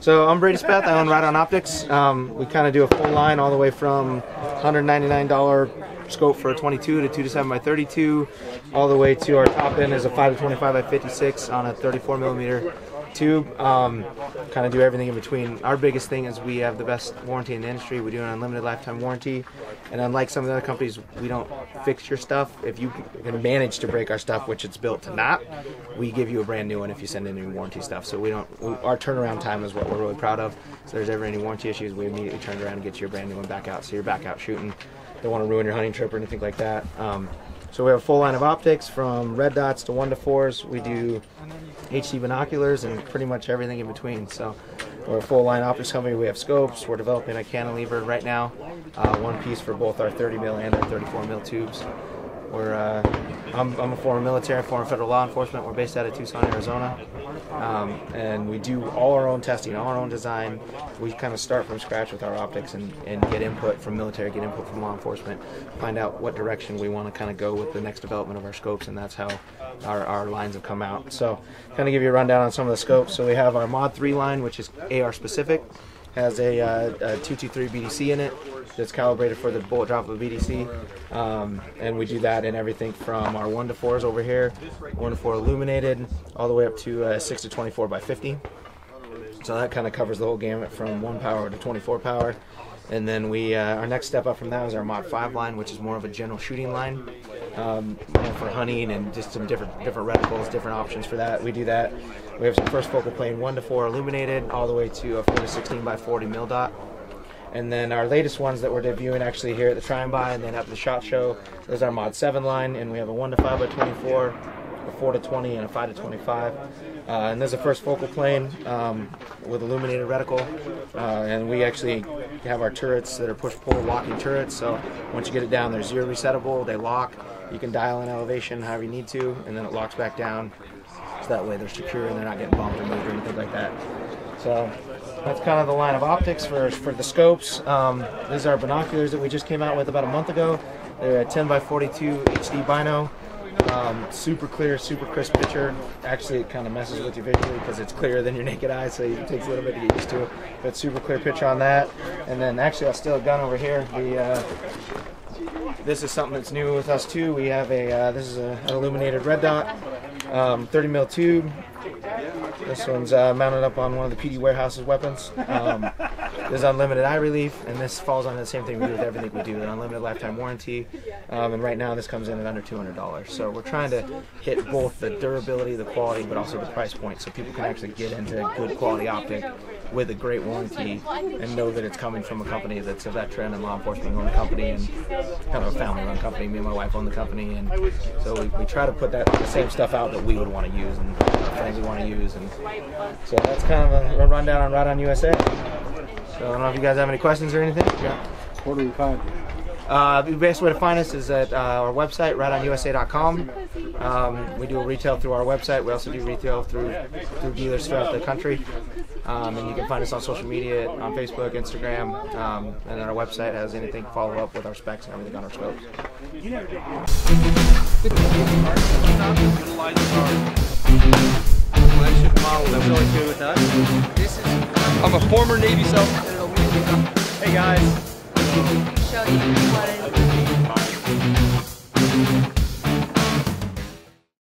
So I'm Brady Speth. I own Riton Optics. Um, we kind of do a full line all the way from $199 scope for a 22 to 2 to 7 by 32, all the way to our top end is a 5 to 25 by 56 on a 34 millimeter tube. Um, kind of do everything in between. Our biggest thing is we have the best warranty in the industry. We do an unlimited lifetime warranty, and unlike some of the other companies, we don't fix your stuff. If you can manage to break our stuff, which it's built to not, we give you a brand new one if you send in your warranty stuff. So we don't. We, our turnaround time is what we're really proud of. So there's ever any warranty issues, we immediately turn around and get you a brand new one back out. So you're back out shooting. Don't want to ruin your hunting trip or anything like that. Um, so we have a full line of optics from red dots to one to fours. We do HD binoculars and pretty much everything in between. So we're a full line optics company. We have scopes. We're developing a cantilever right now, uh, one piece for both our 30 mil and our 34 mil tubes. We're, uh, I'm, I'm, a former military, former federal law enforcement. We're based out of Tucson, Arizona. Um, and we do all our own testing, all our own design. We kind of start from scratch with our optics and, and get input from military, get input from law enforcement, find out what direction we want to kind of go with the next development of our scopes, and that's how our, our lines have come out. So, kind of give you a rundown on some of the scopes. So, we have our Mod 3 line, which is AR specific, has a, uh, a 223 BDC in it that's calibrated for the bullet drop of BDC. Um, and we do that in everything from our 1 to 4s over here, 1 to 4 illuminated, all the way up to uh, 6 to 24 by 50. So that kind of covers the whole gamut from 1 power to 24 power. And then we, uh, our next step up from that is our Mod 5 line, which is more of a general shooting line um, for hunting and just some different different reticles, different options for that. We do that. We have some first focal plane 1 to 4 illuminated, all the way to a 4 to 16 by 40 mil dot. And then our latest ones that we're debuting actually here at the Try and Buy and then at the SHOT Show is our Mod 7 line, and we have a 1 to 5 by 24, a 4 to 20, and a 5 to 25. Uh, and there's a first focal plane um, with illuminated reticle, uh, and we actually have our turrets that are push-pull locking turrets. So once you get it down, they're zero resettable. They lock. You can dial in elevation however you need to, and then it locks back down. So that way they're secure and they're not getting bumped or moved or anything like that. So that's kind of the line of optics for, for the scopes. Um, these are binoculars that we just came out with about a month ago. They're a 10 by 42 HD bino. Um, super clear, super crisp picture. Actually, it kind of messes with you visually because it's clearer than your naked eye, so it takes a little bit to get used to it. But super clear picture on that. And then actually, I'll still a gun over here. The uh, this is something that's new with us too. We have a uh, this is a, an illuminated red dot, um, 30 mil tube. This one's uh, mounted up on one of the PD warehouse's weapons. Um, there's unlimited eye relief, and this falls on the same thing we do with everything we do, an unlimited lifetime warranty. Um, and right now, this comes in at under $200. So we're trying to hit both the durability, the quality, but also the price point, so people can actually get into good quality optic with a great warranty and know that it's coming from a company that's a veteran and law enforcement owned company and kind of a family run company. Me and my wife own the company, and so we, we try to put that the same stuff out that we would want to use and friends would want to use. And so that's kind of a, a rundown on Riton USA. So I don't know if you guys have any questions or anything. Yeah. Where do we find you? Uh, the best way to find us is at uh, our website, ritonusa.com. Um, we do retail through our website. We also do retail through through dealers throughout the country. Um, and you can find us on social media, on Facebook, Instagram, um, and then our website has anything follow up with our specs and everything on our scopes. former Navy SEAL. Hey guys. Show you.